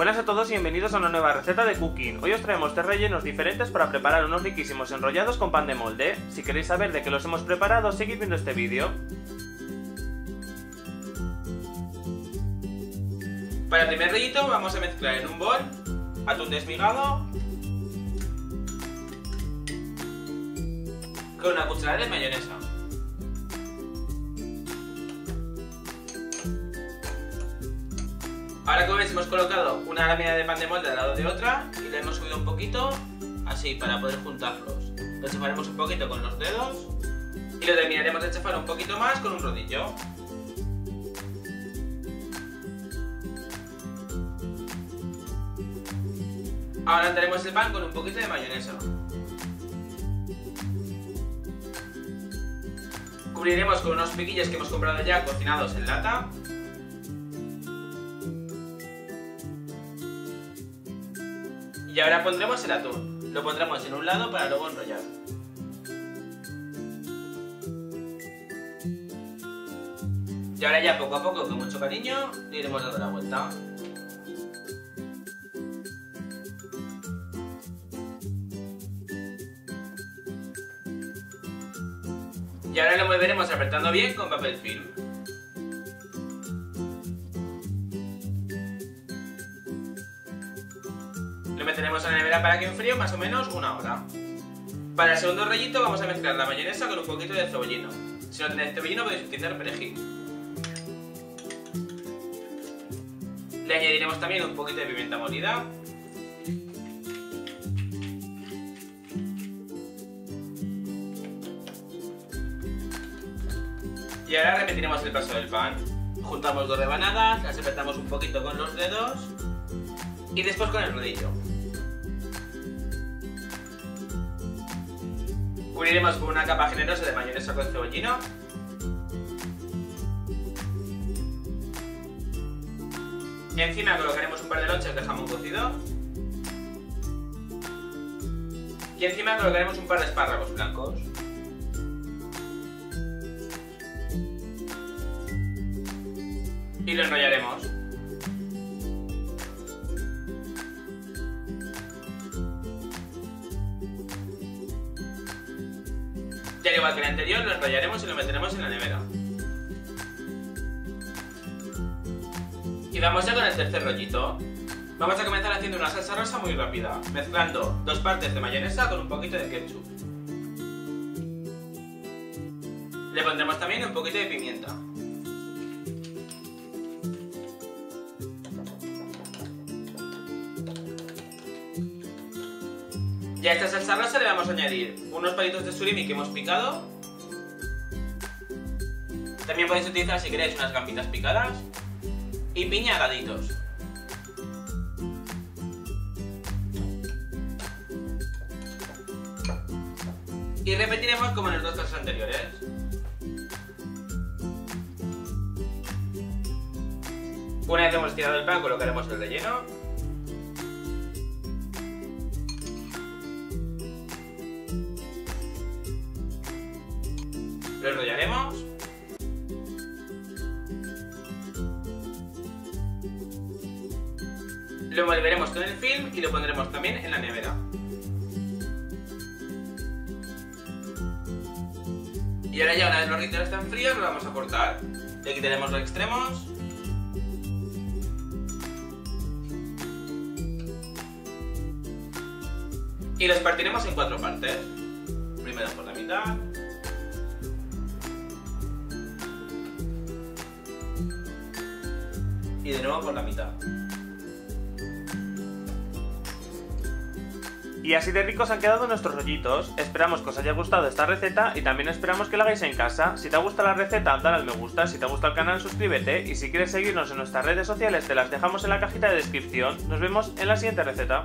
Buenas a todos y bienvenidos a una nueva receta de cooking. Hoy os traemos tres rellenos diferentes para preparar unos riquísimos enrollados con pan de molde. Si queréis saber de qué los hemos preparado, seguid viendo este vídeo. Para el primer rellito vamos a mezclar en un bol atún desmigado con una cucharada de mayonesa. Ahora como veis hemos colocado una lámina de pan de molde al lado de otra y le hemos subido un poquito así para poder juntarlos. Lo chafaremos un poquito con los dedos y lo terminaremos de chafar un poquito más con un rodillo. Ahora untaremos el pan con un poquito de mayonesa. Cubriremos con unos piquillos que hemos comprado ya cocinados en lata Y ahora pondremos el atún. Lo pondremos en un lado para luego enrollar. Y ahora ya poco a poco, con mucho cariño, le iremos dando la vuelta. Y ahora lo volveremos apretando bien con papel film. Lo meteremos en la nevera para que enfríe más o menos una hora. Para el segundo rellito vamos a mezclar la mayonesa con un poquito de cebollino. Si no tenéis cebollino podéis utilizar perejil. Le añadiremos también un poquito de pimienta molida. Y ahora repetiremos el paso del pan. Juntamos dos rebanadas, las apretamos un poquito con los dedos y después con el rodillo. Cubriremos con una capa generosa de mayonesa con cebollino. Encima colocaremos un par de lonchas de jamón cocido. Y encima colocaremos un par de espárragos blancos. Y lo enrollaremos. Igual que el anterior, lo enrollaremos y lo meteremos en la nevera. Y vamos ya con el tercer rollito. Vamos a comenzar haciendo una salsa rosa muy rápida, mezclando dos partes de mayonesa con un poquito de ketchup. Le pondremos también un poquito de pimienta. Y a esta salsa rosa le vamos a añadir unos palitos de surimi que hemos picado. También podéis utilizar si queréis unas gambitas picadas. Y piña. Y repetiremos como en los dos casos anteriores. Una vez hemos tirado el pan colocaremos el relleno Lo enrollaremos. Lo envolveremos con el film y lo pondremos también en la nevera. Y ahora ya una vez los ritos están fríos lo vamos a cortar. Le quitaremos los extremos. Y los partiremos en cuatro partes. Primero por la mitad. Y de nuevo por la mitad. Y así de ricos han quedado nuestros rollitos. Esperamos que os haya gustado esta receta y también esperamos que la hagáis en casa. Si te ha gustado la receta, dale al me gusta. Si te gusta el canal, suscríbete. Y si quieres seguirnos en nuestras redes sociales, te las dejamos en la cajita de descripción. Nos vemos en la siguiente receta.